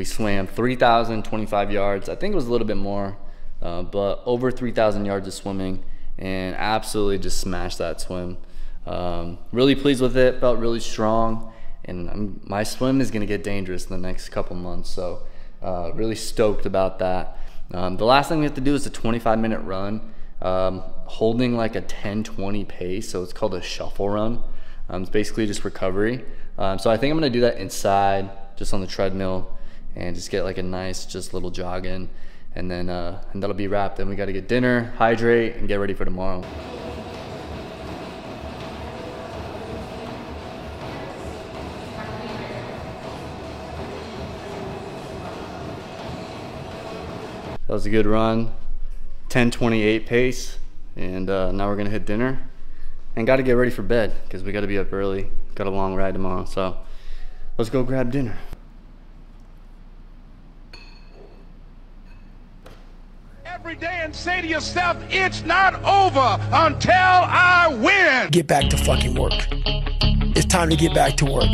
We swam 3,025 yards. I think it was a little bit more, uh, but over 3,000 yards of swimming and absolutely just smashed that swim. Um, really pleased with it, felt really strong, and I'm, my swim is gonna get dangerous in the next couple months, so uh, really stoked about that. Um, the last thing we have to do is a 25 minute run, um, holding like a 10-20 pace, so it's called a shuffle run. Um, it's basically just recovery. Um, so I think I'm gonna do that inside, just on the treadmill, and just get like a nice just little jog in and then uh, and that'll be wrapped. Then we got to get dinner hydrate and get ready for tomorrow. That was a good run. 1028 pace and uh, now we're gonna hit dinner. And got to get ready for bed because we got to be up early. Got a long ride tomorrow so let's go grab dinner every day and say to yourself, it's not over until I win. Get back to fucking work. It's time to get back to work.